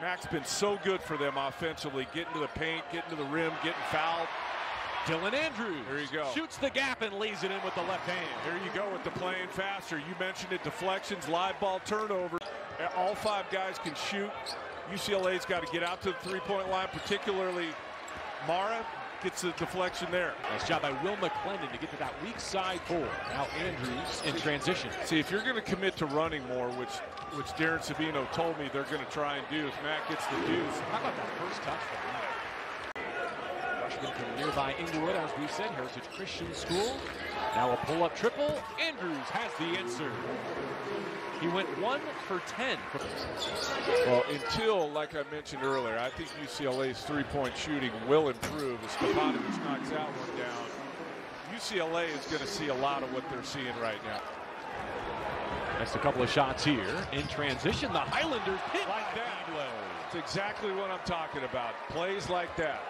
Mack's been so good for them offensively, getting to the paint, getting to the rim, getting fouled. Dylan Andrews. There you go. Shoots the gap and lays it in with the left hand. There you go with the playing faster. You mentioned it, deflections, live ball turnover. All five guys can shoot. UCLA's got to get out to the three-point line, particularly Mara gets the deflection there. Nice job by Will McClendon to get to that weak side four. Now Andrews in transition. See, if you're going to commit to running more, which which Darren Savino told me they're going to try and do, if Mack gets the deuce. How about that first touch Freshman from nearby Inglewood, as we said, Heritage Christian School. Now a pull-up triple. Andrews has the answer. He went one for 10. Well, until, like I mentioned earlier, I think UCLA's three-point shooting will improve as Stefanovic knocks out one down. UCLA is going to see a lot of what they're seeing right now. Just a couple of shots here. In transition, the Highlanders hit like that. That's exactly what I'm talking about. Plays like that.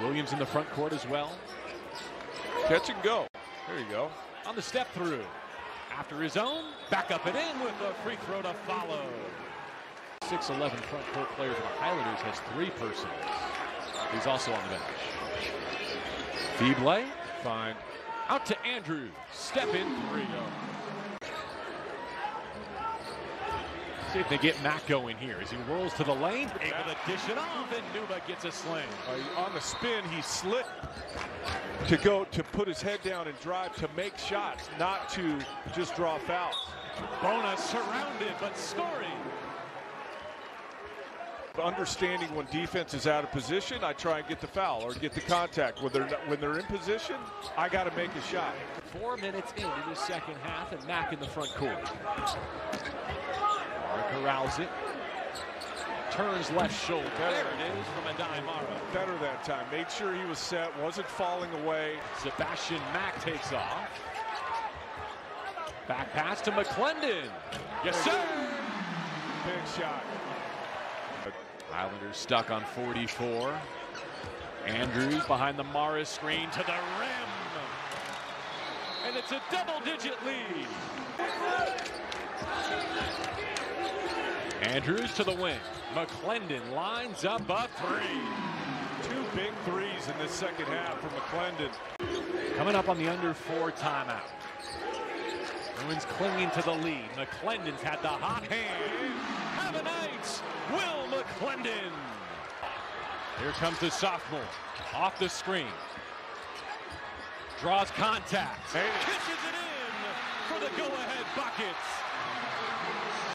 Williams in the front court as well. Catch and go. There you go. On the step through. After his own, back up and in with a free throw to follow. 6'11 front court player for the Highlanders has three persons. He's also on the bench. Feeble, eh? fine. Out to Andrew. Step in three. See if they get Mack going here as he rolls to the lane, able to dish it off, and Nwuba gets a sling. Uh, on the spin, he slipped to go to put his head down and drive to make shots, not to just draw fouls. Bona surrounded, but scoring. Understanding when defense is out of position, I try and get the foul or get the contact. When they're when they're in position, I got to make a shot. Four minutes into the second half, and Mack in the front court corrals it. Turns left shoulder. There it is from Aday Mara. Better that time. Made sure he was set. Wasn't falling away. Sebastian Mack takes off. Back pass to McClendon. Yes, sir. Big shot. Highlanders stuck on 44. Andrews behind the Morris screen to the rim. And it's a double-digit lead. Andrews to the wing. McClendon lines up a three. Two big threes in the second half for McClendon. Coming up on the under four timeout. Bruins clinging to the lead. McClendon's had the hot hand. Have a night, Will McClendon. Here comes the sophomore. Off the screen. Draws contact. Kisses it in for the go-ahead buckets.